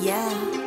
Yeah.